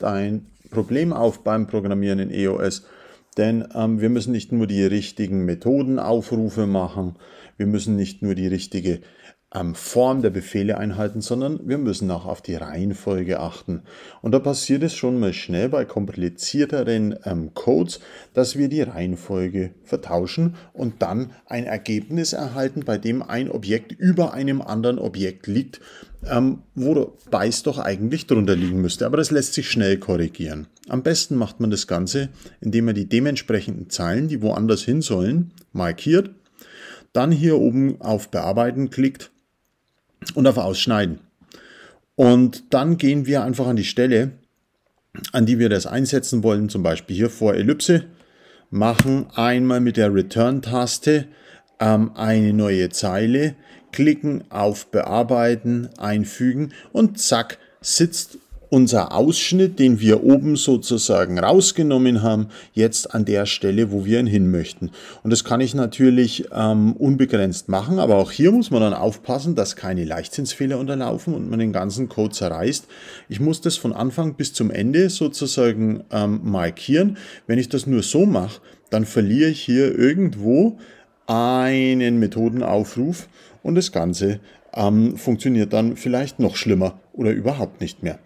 dein Problem auf beim Programmieren in EOS. Denn ähm, wir müssen nicht nur die richtigen Methodenaufrufe machen, wir müssen nicht nur die richtige Form der Befehle einhalten, sondern wir müssen auch auf die Reihenfolge achten. Und da passiert es schon mal schnell bei komplizierteren ähm, Codes, dass wir die Reihenfolge vertauschen und dann ein Ergebnis erhalten, bei dem ein Objekt über einem anderen Objekt liegt, ähm, wobei es doch eigentlich drunter liegen müsste. Aber das lässt sich schnell korrigieren. Am besten macht man das Ganze, indem man die dementsprechenden Zeilen, die woanders hin sollen, markiert, dann hier oben auf Bearbeiten klickt und auf Ausschneiden. Und dann gehen wir einfach an die Stelle, an die wir das einsetzen wollen, zum Beispiel hier vor Ellipse, machen einmal mit der Return-Taste ähm, eine neue Zeile, klicken auf Bearbeiten, einfügen und zack, sitzt unser Ausschnitt, den wir oben sozusagen rausgenommen haben, jetzt an der Stelle, wo wir ihn hin möchten. Und das kann ich natürlich ähm, unbegrenzt machen, aber auch hier muss man dann aufpassen, dass keine Leichtsinnsfehler unterlaufen und man den ganzen Code zerreißt. Ich muss das von Anfang bis zum Ende sozusagen ähm, markieren. Wenn ich das nur so mache, dann verliere ich hier irgendwo einen Methodenaufruf und das Ganze ähm, funktioniert dann vielleicht noch schlimmer oder überhaupt nicht mehr.